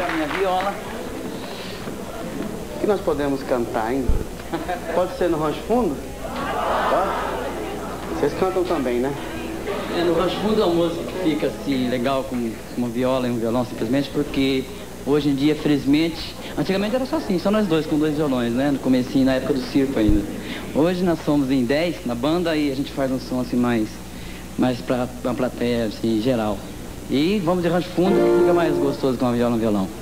pegar minha viola. O que nós podemos cantar ainda? Pode ser no Rancho Fundo? Pode? Vocês cantam também, né? É, no Rancho Fundo é uma música que fica assim, legal com uma viola e um violão, simplesmente porque hoje em dia, felizmente, antigamente era só assim, só nós dois com dois violões, né? No comecinho, na época do circo ainda. Hoje nós somos em 10 na banda e a gente faz um som assim mais, mais pra uma plateia assim, geral. E vamos de rancho fundo que fica mais gostoso com a viola no violão.